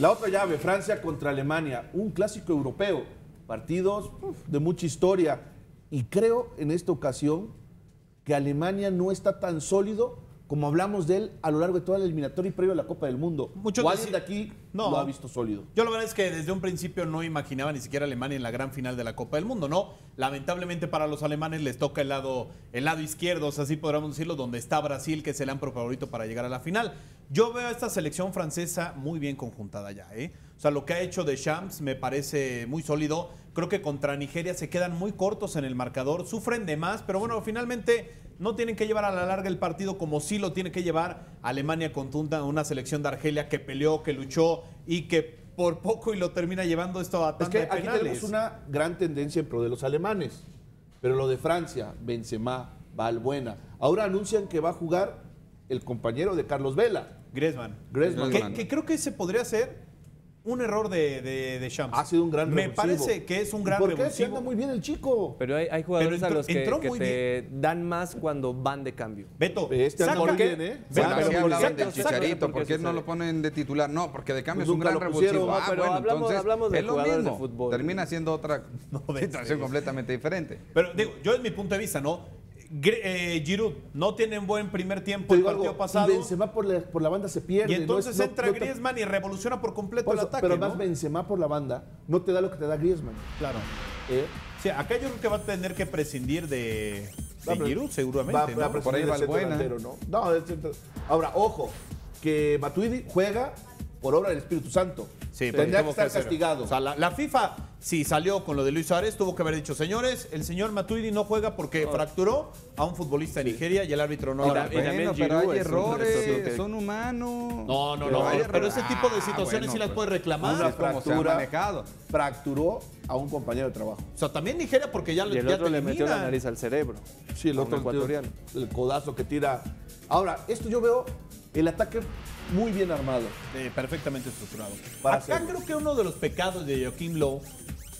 La otra llave, Francia contra Alemania, un clásico europeo, partidos de mucha historia. Y creo en esta ocasión que Alemania no está tan sólido como hablamos de él a lo largo de toda la eliminatoria y previo a la Copa del Mundo. Muchos o alguien de aquí No. lo ha visto sólido. Yo la verdad es que desde un principio no imaginaba ni siquiera a Alemania en la gran final de la Copa del Mundo, ¿no? Lamentablemente para los alemanes les toca el lado, el lado izquierdo, o sea, así podríamos decirlo, donde está Brasil, que es el amplio favorito para llegar a la final. Yo veo a esta selección francesa muy bien conjuntada ya, ¿eh? O sea, lo que ha hecho de Champs me parece muy sólido. Creo que contra Nigeria se quedan muy cortos en el marcador, sufren de más, pero bueno, finalmente no tienen que llevar a la larga el partido como sí lo tiene que llevar Alemania contra una selección de Argelia que peleó, que luchó y que por poco y lo termina llevando esto a Es tanda que de aquí penales. tenemos una gran tendencia en pro de los alemanes. Pero lo de Francia, Benzema, Valbuena. Ahora anuncian que va a jugar el compañero de Carlos Vela. Griezmann. Griezmann. Que, que creo que ese podría ser un error de, de, de Champs. Ha sido un gran Me revulsivo. parece que es un gran ¿Por qué? Si revulsivo. anda muy bien el chico. Pero hay, hay jugadores Pero entró- a los que, entró que muy te dan más cuando van de cambio. Beto, Este anda saca- muy bien, ¿eh? Ve- Bueno, así hablaban del saca- Chicharito, ¿por ¿por qué no lo ponen de titular? No, porque de cambio Pues es un nunca gran lo pusieron. revulsivo. No, Ah, pero bueno, hablamos- entonces hablamos de es lo jugadores de mismo. fútbol. Termina siendo otra No, situación completamente diferente. Pero digo, yo en mi punto de vista, ¿no? Eh, Giroud no tiene un buen primer tiempo el partido algo, pasado. y Benzema por la, por la banda se pierde. Y no entonces es- no- entra no te- Griezmann y revoluciona por completo por el ataque. pero ¿no? más Benzema por la banda no te da lo que te da Griezmann. Claro. ¿eh? Sí, acá yo creo que va a tener que prescindir de, Va, de Giroud, seguramente. Va, ¿no? va a Por ahí va el centro buena. delantero, ¿no? No, del centro- Ahora, ojo, que Matuidi juega por obra del Espíritu Santo. Sí, pero Tendría que estar castigado. O sea, la, la FIFA, si salió con lo de Luis Suárez, tuvo que haber dicho, señores, el señor Matuidi no juega porque fracturó a un futbolista de Nigeria y el árbitro no Ahora, Bueno, pero Giroud hay un errores, resorte. son humanos. No, no, Pero no. Pero, ese tipo de Ah, situaciones bueno, sí las pues, puede reclamar. Una es como se ha fractura manejado. fracturó a un compañero de trabajo. O sea, también Nigeria porque ya, lo- Y el ya otro te le metió la nariz al cerebro. Sí, el otro ecuatoriano. el codazo que tira. Ahora, esto yo veo el ataque muy bien armado. Eh, perfectamente estructurado. Para Acá hacerlo. creo que uno de los pecados de Joaquín Lowe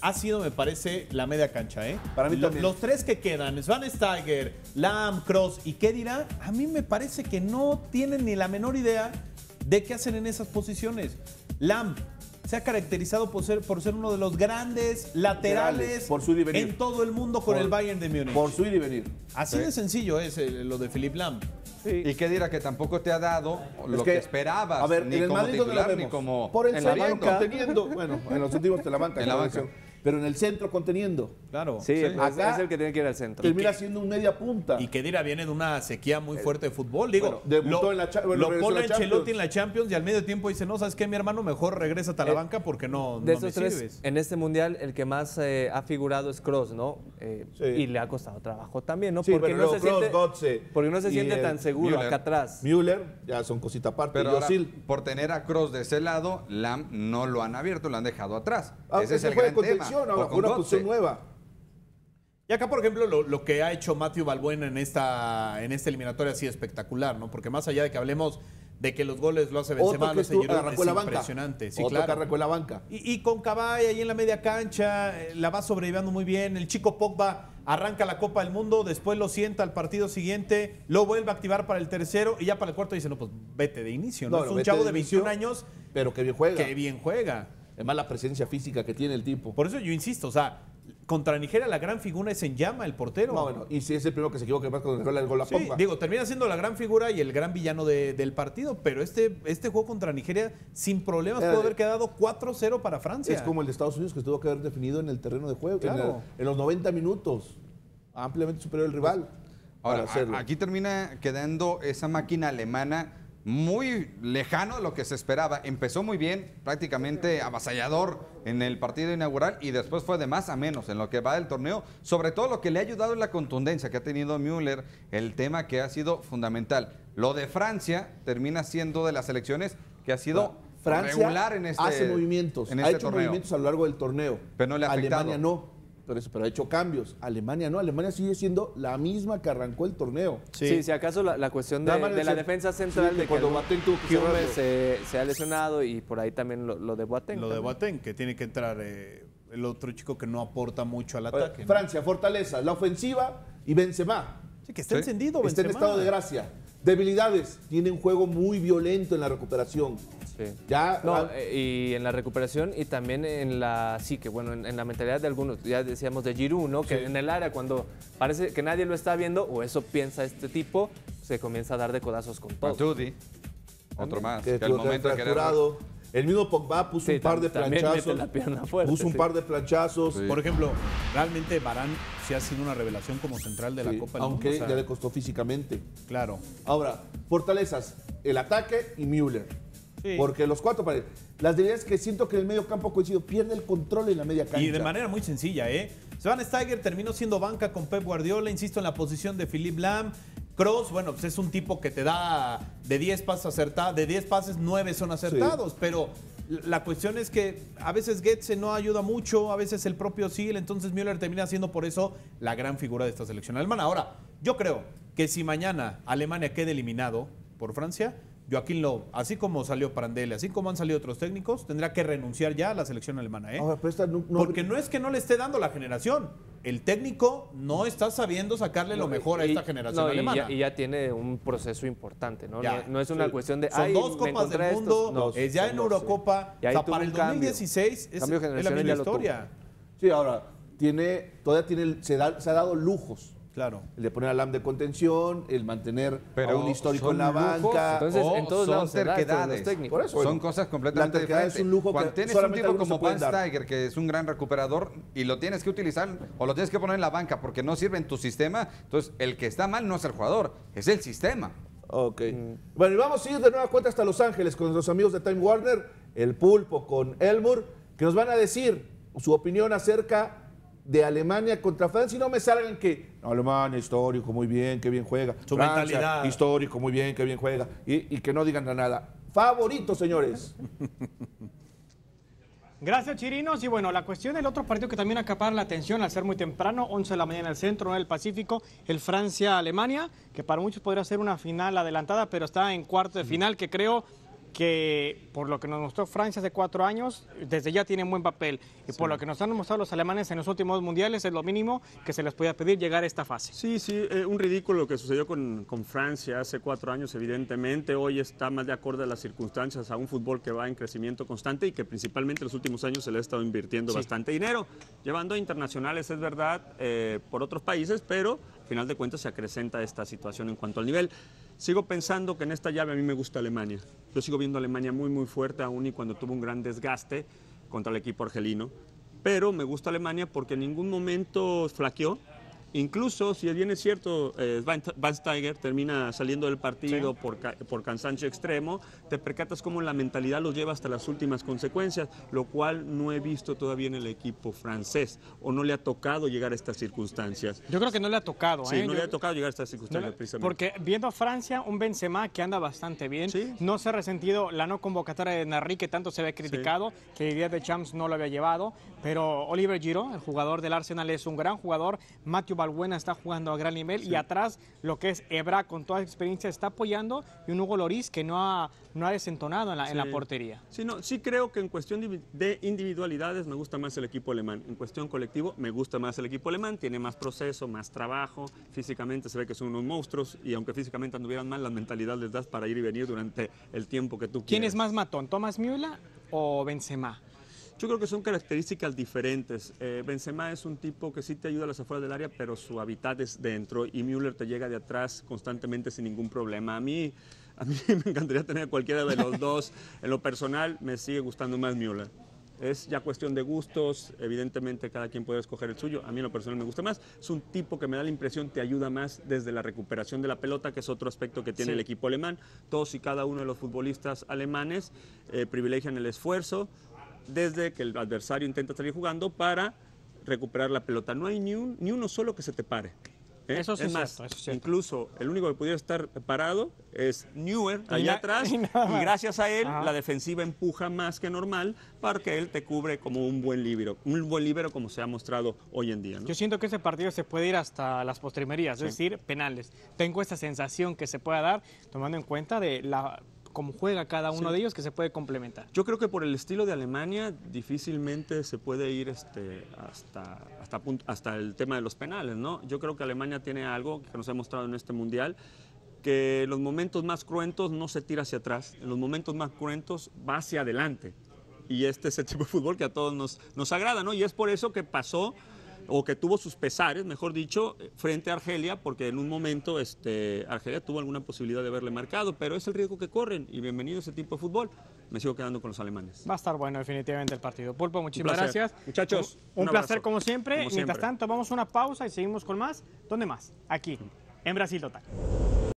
ha sido, me parece, la media cancha, ¿eh? Para mí Lo- también. Los tres que quedan, Steiger, Lam, Cross y qué dirá, a mí me parece que no tienen ni la menor idea de qué hacen en esas posiciones. Lam se ha caracterizado por ser, por ser uno de los grandes laterales por su en todo el mundo con Por- el Bayern de Múnich. Por su ir y venir. Así de sencillo es eh, lo de Philip Lam. Y qué dirá que tampoco te ha dado lo que, que, esperabas, A ver, ni en el como Madrid ¿dónde lo titular, ni como Por el en la banca. Bueno, en los últimos te la banca. En la banca. Pero en el centro conteniendo. Claro. Sí, Acá- es el que tiene que ir al centro. Termina siendo un media punta. Y Kedira viene de una sequía muy fuerte de fútbol. Digo, Bueno, debutó en la bueno, lo pone la Ancelotti Champions. en la Champions y al medio tiempo dice, no, ¿sabes qué, mi hermano? Mejor regrésate a la Eh, banca porque no, De no me esos tres, sirves. en este mundial, el que más eh, ha figurado es Cross, ¿no? Eh, Sí. Y le ha costado trabajo también, ¿no? Sí, porque, pero no se Kroos, siente, porque no se siente eh, tan seguro Müller. acá atrás. Müller, ya son cosita aparte. Pero ahora, por tener a Cross de ese lado, Lam no lo han abierto, lo han dejado atrás. Ah, ese es el gran tema. Ahora, con una posición nueva. Y acá, por ejemplo, lo, lo que ha hecho Matthew Balbuena en esta, en esta eliminatoria ha sido espectacular, ¿no? Porque más allá de que hablemos de que los goles lo hace Benzema, lo hace Giroud, es la banca. impresionante. Sí, Otro claro. que la banca. Y, y con Cabay ahí en la media cancha, eh, la va sobreviviendo muy bien. El chico Pogba arranca la Copa del Mundo, después lo sienta al partido siguiente, lo vuelve a activar para el tercero y ya para el cuarto dice, no, pues vete de inicio. ¿no? No, es un chavo de de 21 inicio. años Pero que bien juega. que bien juega. Además, la presencia física que tiene el tipo. Por eso yo insisto, o sea, contra Nigeria la gran figura es en llama, el portero. No, bueno, y si es el primero que se equivoca más cuando le el gol a Sí, Pogba. digo, termina siendo la gran figura y el gran villano de- del partido, pero este, este juego contra Nigeria sin problemas pudo haber quedado 4-0 para Francia. Es como el de Estados Unidos que tuvo que haber definido en el terreno de juego. en el- los 90 minutos. Ampliamente superior al rival. Ahora, para hacerlo. a- aquí termina quedando esa máquina alemana muy lejano de lo que se esperaba. Empezó muy bien, prácticamente avasallador en el partido inaugural y después fue de más a menos en lo que va del torneo. Sobre todo lo que le ha ayudado es la contundencia que ha tenido Müller, el tema que ha sido fundamental. Lo de Francia termina siendo de las selecciones que ha sido Francia regular en este hace movimientos, en ha este hecho torneo. movimientos a lo largo del torneo. Pero no le ha Alemania no, pero, eso, pero ha hecho cambios. Alemania no, Alemania sigue siendo la misma que arrancó el torneo. Sí, si acaso la, la cuestión de, la defensa central sí, de que cuando Boateng tuvo que se, se ha lesionado y por ahí también lo, lo de Boateng. Lo de. Boateng, que tiene que entrar eh, el otro chico que no aporta mucho al ataque. Francia, fortaleza, la ofensiva y Benzema. Sí, que está Sí. encendido Está en Benzema. estado de gracia. Debilidades, tiene un juego muy violento en la recuperación. Sí. Ya No, ah, eh, y en la recuperación y también en la psique, bueno, en, en la mentalidad de algunos, ya decíamos de Giroud, ¿no? Que Sí. en el área cuando parece que nadie lo está viendo o eso piensa este tipo, se comienza a dar de codazos con todo. Matuidi, otro más. que Que al que momento de querer- fracturado. El mismo Pogba puso Sí, un par de planchazos. mete la pierna fuerte, puso un sí. par de planchazos. Sí. Por ejemplo, realmente Barán sí ha sido una revelación como central de la Sí, Copa del aunque Mundo. o sea, ya le costó físicamente. Claro. Ahora, fortalezas, el ataque y Müller. Sí. Porque los cuatro paredes. Las debilidades que siento que en el medio campo coincido, pierde el control en la media cancha. Y de manera muy sencilla, ¿eh? Svan Steiger terminó siendo banca con Pep Guardiola, insisto en la posición de Philippe Lam. Cross, bueno, pues es un tipo que te da de 10 pases acertados, de 10 pases 9 son acertados, pero la cuestión es que a veces Goetze no ayuda mucho, a veces el propio Siegel, entonces Müller termina siendo por eso la gran figura de esta selección alemana. Ahora, yo creo que si mañana Alemania quede eliminado por Francia, Joaquín Lowe, así como salió Prandelli, así como han salido otros técnicos, tendrá que renunciar ya a la selección alemana, ¿eh? Ahora, pero esta no- no- Porque no es que no le esté dando la generación. El técnico no está sabiendo sacarle lo mejor a esta generación no, y alemana. ya, y ya tiene un proceso importante, ¿no? Ya, no, no es una sí. cuestión de. Son "Ay, dos Copas del estos". Mundo, No, es ya en dos. Eurocopa. O sea, para el cambio. 2016 es, Cambio es la misma historia. Sí, ahora, tiene, todavía tiene, se, da- se ha dado lujos. Claro. El de poner a Lam de contención, el mantener Pero a un histórico son en la lujos, banca. Entonces, o en todos son lados los terquedades. técnicos. Por eso, Son cosas completamente la diferentes. es un lujo Cuando que tienes un tipo como Van. Steiger, que es un gran recuperador, y lo tienes que utilizar o lo tienes que poner en la banca porque no sirve en tu sistema, entonces el que está mal no es el jugador, es el sistema. Ok. Bueno, y vamos a ir de nueva cuenta hasta Los Ángeles con nuestros amigos de Time Warner, el Pulpo con Elmur, que nos van a decir su opinión acerca de Alemania contra Francia. Y no me salgan que no, Alemania, histórico, muy bien, qué bien juega. Su Francia, mentalidad. Histórico, muy bien, qué bien juega. Y, y que no digan nada. Favorito, señores. Gracias, Chirinos. Y bueno, la cuestión del otro partido que también acapara la atención al ser muy temprano, 11 de la mañana en el centro, en el Pacífico, el Francia-Alemania, que para muchos podría ser una final adelantada, pero está en cuarto de final, que creo que por lo que nos mostró Francia hace cuatro años, desde ya tiene buen papel. Y por lo que nos han mostrado los alemanes en los últimos dos mundiales, es lo mínimo que se les podía pedir llegar a esta fase. Sí, sí, eh, un ridículo lo que sucedió con, con Francia hace cuatro años, evidentemente. Hoy está más de acuerdo a las circunstancias, a un fútbol que va en crecimiento constante y que principalmente en los últimos años se le ha estado invirtiendo bastante dinero, llevando a internacionales, es verdad, eh, por otros países, pero al final de cuentas se acrecenta esta situación en cuanto al nivel. Sigo pensando que en esta llave a mí me gusta Alemania. Yo sigo viendo Alemania muy, muy fuerte, aún y cuando tuvo un gran desgaste contra el equipo argelino. Pero me gusta Alemania porque en ningún momento flaqueó. Incluso, si bien es cierto, eh, Steiger termina saliendo del partido por, ca- por cansancio extremo, te percatas cómo la mentalidad los lleva hasta las últimas consecuencias, lo cual no he visto todavía en el equipo francés, o no le ha tocado llegar a estas circunstancias. Yo creo que no le ha tocado. Sí, ¿eh? no Yo- le ha tocado llegar a estas No circunstancias le- precisamente. Porque viendo a Francia, un Benzema que anda bastante bien, Sí. no se ha resentido la no convocatoria de Narri que tanto se había criticado, que el día de Champs no lo había llevado, pero Oliver Giroud, el jugador del Arsenal, es un gran jugador, Matthew Balbuena está jugando a gran nivel y atrás lo que es Ebra con toda la experiencia está apoyando y un Hugo Loris que no ha, no ha desentonado en la, en la Sí. portería. Sí, no, sí creo que en cuestión de- de individualidades me gusta más el equipo alemán. En cuestión colectivo me gusta más el equipo alemán. Tiene más proceso, más trabajo. Físicamente se ve que son unos monstruos y aunque físicamente anduvieran mal, la mentalidad les das para ir y venir durante el tiempo que tú ¿Quién quieras. es más matón, Thomas Müller o Benzema? Yo creo que son características diferentes. Eh, Benzema es un tipo que sí te ayuda a las afueras del área, pero su hábitat es dentro y Müller te llega de atrás constantemente sin ningún problema. A mí, a mí me encantaría tener a cualquiera de los dos. En lo personal, me sigue gustando más Müller. Es ya cuestión de gustos, evidentemente cada quien puede escoger el suyo. A mí en lo personal me gusta más. Es un tipo que me da la impresión te ayuda más desde la recuperación de la pelota, que es otro aspecto que tiene Sí. el equipo alemán. Todos y cada uno de los futbolistas alemanes eh, privilegian el esfuerzo desde que el adversario intenta salir jugando para recuperar la pelota. No hay ni, un- ni uno solo que se te pare. ¿eh? Eso sí es es más, cierto, eso es cierto. incluso el único que pudiera estar parado es Neuer, Y allá na- atrás, y y, gracias a él Ajá. la defensiva empuja más que normal para que él te cubre como un buen líbero, un buen líbero como se ha mostrado hoy en día. ¿no? Yo siento que ese partido se puede ir hasta las postrimerías, es decir, penales. Tengo esa sensación que se pueda dar tomando en cuenta de la cómo juega cada uno de ellos que se puede complementar. Yo creo que por el estilo de Alemania difícilmente se puede ir este, hasta, hasta, el tema de los penales, ¿no? Yo creo que Alemania tiene algo que nos ha mostrado en este mundial que en los momentos más cruentos no se tira hacia atrás, en los momentos más cruentos va hacia adelante. Y este es el tipo de fútbol que a todos nos, nos agrada, ¿no? Y es por eso que pasó o que tuvo sus pesares, mejor dicho, frente a Argelia, porque en un momento este, Argelia tuvo alguna posibilidad de haberle marcado, pero es el riesgo que corren y bienvenido a ese tipo de fútbol. Me sigo quedando con los alemanes. Va a estar bueno definitivamente el partido. Pulpo, muchísimas gracias. Muchachos, un, un placer como siempre. Como Mientras siempre. tanto, vamos a una pausa y seguimos con más. ¿Dónde más? Aquí, en Brasil Total.